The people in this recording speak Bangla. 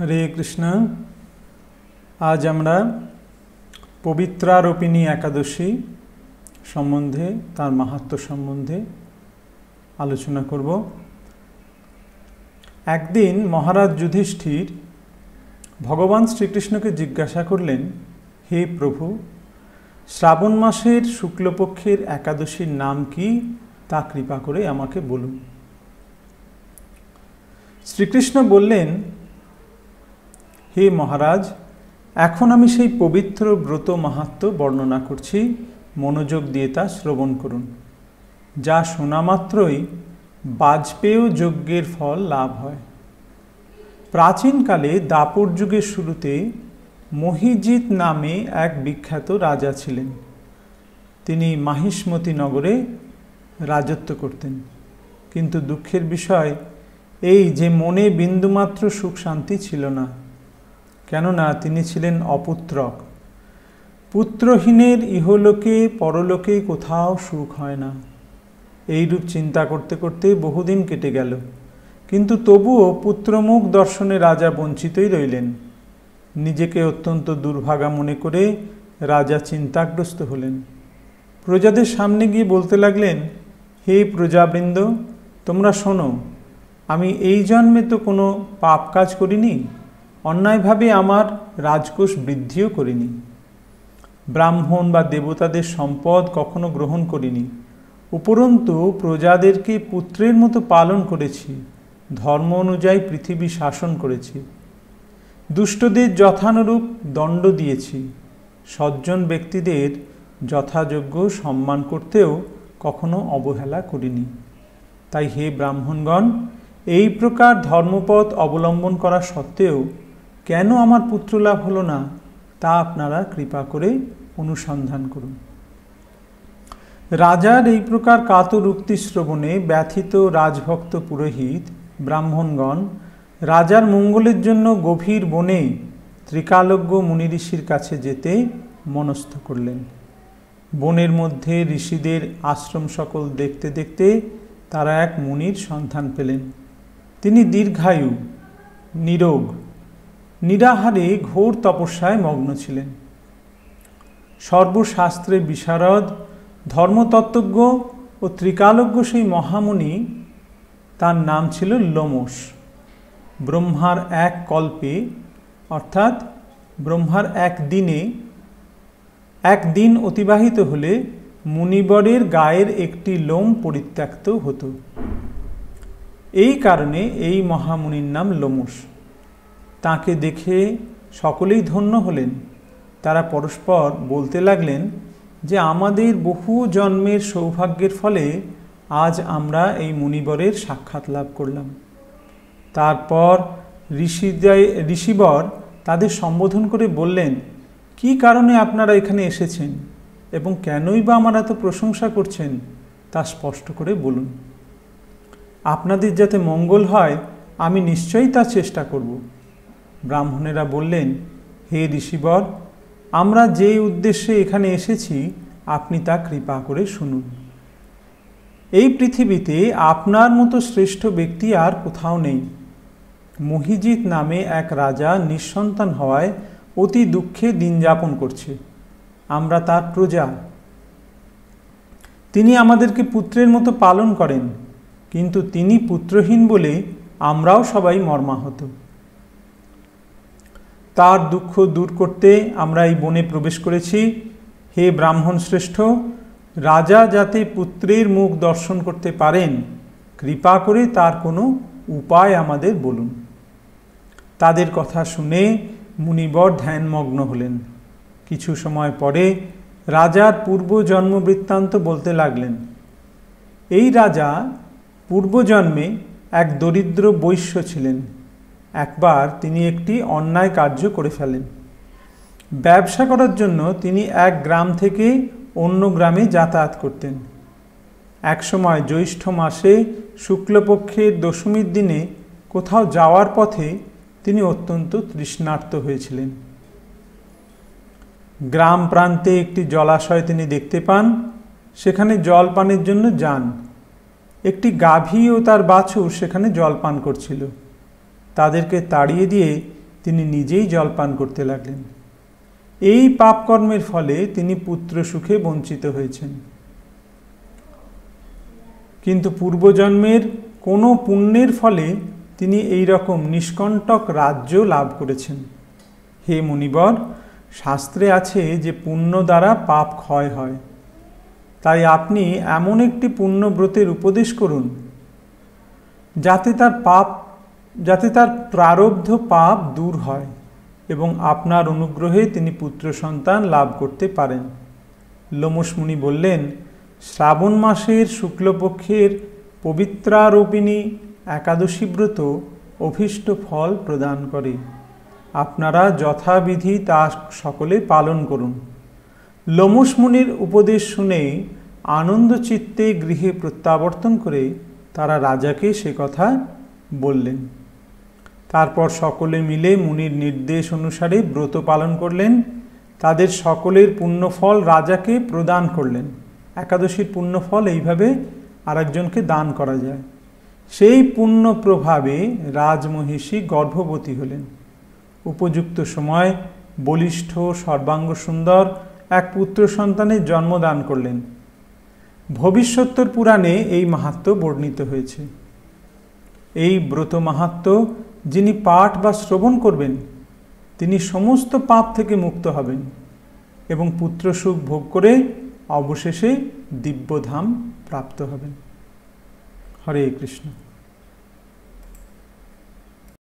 হরে কৃষ্ণ। আজ আমরা পবিত্রারোপিণী একাদশী সম্বন্ধে, তার মাহাত্ম সম্বন্ধে আলোচনা করব। একদিন মহারাজ যুধিষ্ঠির ভগবান শ্রীকৃষ্ণকে জিজ্ঞাসা করলেন, হে প্রভু, শ্রাবণ মাসের শুক্লপক্ষের একাদশীর নাম কি? তা কৃপা করে আমাকে বলুন। শ্রীকৃষ্ণ বললেন হে মহারাজ, এখন আমি সেই পবিত্র ব্রত মাহাত্ম বর্ণনা করছি, মনোযোগ দিয়ে তা শ্রবণ করুন। যা শোনা মাত্রই বাজপেয় যজ্ঞের ফল লাভ হয়। প্রাচীনকালে দাপর যুগের শুরুতে মহিজিৎ নামে এক বিখ্যাত রাজা ছিলেন। তিনি মাহিষ্মতি নগরে রাজত্ব করতেন। কিন্তু দুঃখের বিষয় এই যে মনে বিন্দুমাত্র সুখ শান্তি ছিল না কেননা তিনি ছিলেন অপুত্রক। পুত্রহীনের ইহলোকে, পরলোকে কোথাও সুখ হয় না। এইরূপ চিন্তা করতে করতে বহুদিন কেটে গেল। কিন্তু তবুও পুত্রমুখ দর্শনে রাজা বঞ্চিতই রইলেন। নিজেকে অত্যন্ত দুর্ভাগা মনে করে রাজা চিন্তাগ্রস্ত হলেন। প্রজাদের সামনে গিয়ে বলতে লাগলেন, হে প্রজাবৃন্দ, তোমরা শোনো, আমি এই জন্মে তো কোনো পাপ কাজ করিনি? অন্যায়ভাবে আমার রাজকোষ বৃদ্ধিও করিনি। ব্রাহ্মণ বা দেবতাদের সম্পদ কখনো গ্রহণ করিনি। উপরন্তু প্রজাদেরকে পুত্রের মতো পালন করেছি, ধর্ম অনুযায়ী পৃথিবী শাসন করেছি। দুষ্টদের যথানুরূপ দণ্ড দিয়েছি। সজ্জন ব্যক্তিদের যথাযোগ্য সম্মান করতেও কখনো অবহেলা করিনি। তাই হে ব্রাহ্মণগণ, এই প্রকার ধর্মপথ অবলম্বন করা সত্ত্বেও কেন আমার পুত্র লাভ হলো না, তা আপনারা কৃপা করে অনুসন্ধান করুন। রাজার এই প্রকার কাতর উক্তি শ্রবণে ব্যথিত রাজভক্ত পুরোহিত ব্রাহ্মণগণ রাজার মঙ্গলের জন্য গভীর বনে ত্রিকালজ্ঞ মুনি ঋষির কাছে যেতে মনস্থ করলেন। বনের মধ্যে ঋষিদের আশ্রম সকল দেখতে দেখতে তারা এক মুনির সন্ধান পেলেন। তিনি দীর্ঘায়ু, নিরোগ নিরাহারে ঘোর তপস্যায় মগ্ন ছিলেন। সর্বশাস্ত্রে বিশারদ, ধর্মতত্ত্বজ্ঞ ও ত্রিকালজ্ঞ সেই মহামুনি, তার নাম ছিল লোমস ব্রহ্মার এক কল্পে, অর্থাৎ ব্রহ্মার এক দিনে, এক দিন অতিবাহিত হলে মুনিবরের গায়ের একটি লোম পরিত্যক্ত হতো। এই কারণে এই মহামুনির নাম লোমস তাকে দেখে সকলেই ধন্য হলেন। তারা পরস্পর বলতে লাগলেন যে, আমাদের বহু জন্মের সৌভাগ্যের ফলে আজ আমরা এই মুনিবরের সাক্ষাৎ লাভ করলাম। তারপর ঋষিদয় ঋষিবর তাদের সম্বোধন করে বললেন, কি কারণে আপনারা এখানে এসেছেন এবং কেনই বা আমার এত প্রশংসা করছেন? তা স্পষ্ট করে বলুন। আপনাদের যাতে মঙ্গল হয়, আমি নিশ্চয়ই তা চেষ্টা করব। ব্রাহ্মণেরা বললেন, হে ঋষিবর, আমরা যে উদ্দেশ্যে এখানে এসেছি, আপনি তা কৃপা করে শুনুন। এই পৃথিবীতে আপনার মতো শ্রেষ্ঠ ব্যক্তি আর কোথাও নেই। মহিজিৎ নামে এক রাজা নিঃসন্তান হওয়ায় অতি দুঃখে দিন যাপন করছে। আমরা তার প্রজা। তিনি আমাদেরকে পুত্রের মতো পালন করেন, কিন্তু তিনি পুত্রহীন বলে আমরাও সবাই মর্মাহত। তার দুঃখ দূর করতে আমরা এই বনে প্রবেশ করেছি। হে ব্রাহ্মণ শ্রেষ্ঠ, রাজা যাতে পুত্রের মুখ দর্শন করতে পারেন, কৃপা করে তার কোনো উপায় আমাদের বলুন। তাদের কথা শুনে মুনিবর ধ্যানমগ্ন হলেন। কিছু সময় পরে রাজার পূর্ব জন্ম বৃত্তান্ত বলতে লাগলেন, এই রাজা পূর্বজন্মে এক দরিদ্র বৈশ্য ছিলেন। একবার তিনি একটি অন্যায় কার্য করে ফেলেন। ব্যবসা করার জন্য তিনি এক গ্রাম থেকে অন্য গ্রামে যাতায়াত করতেন। একসময় জ্যৈষ্ঠ মাসে শুক্লপক্ষের দশমীর দিনে কোথাও যাওয়ার পথে তিনি অত্যন্ত তৃষ্ণার্ত হয়েছিলেন। গ্রাম প্রান্তে একটি জলাশয় তিনি দেখতে পান, সেখানে জল পানের জন্য যান। একটি গাভী ও তার বাছুর সেখানে জল পান করছিল। তাদেরকে তাড়িয়ে দিয়ে তিনি নিজেই জলপান করতে লাগলেন। এই পাপকর্মের ফলে তিনি পুত্র সুখে বঞ্চিত হয়েছেন। কিন্তু পূর্বজন্মের কোনো পুণ্যের ফলে তিনি এই রকম নিষ্কণ্টক রাজ্য লাভ করেছেন। হে মুনিবর শাস্ত্রে আছে যে পুণ্য দ্বারা পাপ ক্ষয় হয়। তাই আপনি এমন একটি পুণ্যব্রতের উপদেশ করুন, যাতে তার পাপ যাতে তার প্রারব্ধ পাপ দূর হয় এবং আপনার অনুগ্রহে তিনি পুত্র সন্তান লাভ করতে পারেন। লোমসমুনি বললেন, শ্রাবণ মাসের শুক্লপক্ষের পবিত্রারোপিণী একাদশী ব্রত অভীষ্ট ফল প্রদান করে। আপনারা যথাবিধি তা সকলে পালন করুন। লোমসমুনির উপদেশ শুনে আনন্দ চিত্তে গৃহে প্রত্যাবর্তন করে তারা রাজাকে সে কথা বললেন। তারপর সকলে মিলে মুনির নির্দেশ অনুসারে ব্রত পালন করলেন। তাদের সকলের পুণ্যফল রাজাকে প্রদান করলেন। একাদশীর পুণ্যফল এইভাবে আরেকজনকে দান করা যায়। সেই পুণ্য প্রভাবে রাজমহিষী গর্ভবতী হলেন। উপযুক্ত সময় বলিষ্ঠ, সর্বাঙ্গ সুন্দর এক পুত্র সন্তানের জন্মদান করলেন। ভবিষ্যত্তর পুরাণে এই মাহাত্ম বর্ণিত হয়েছে। এই ব্রত মাহাত্ম যিনি পাঠ বা শ্রবণ করবেন, তিনি সমস্ত পাপ থেকে মুক্ত হবেন এবং পুত্র সুখ ভোগ করে অবশেষে দিব্যধাম প্রাপ্ত হবেন। হরে কৃষ্ণ।